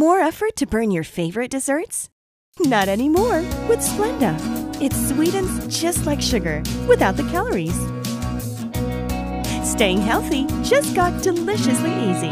More effort to burn your favorite desserts? Not anymore with Splenda. It sweetens just like sugar without the calories. Staying healthy just got deliciously easy.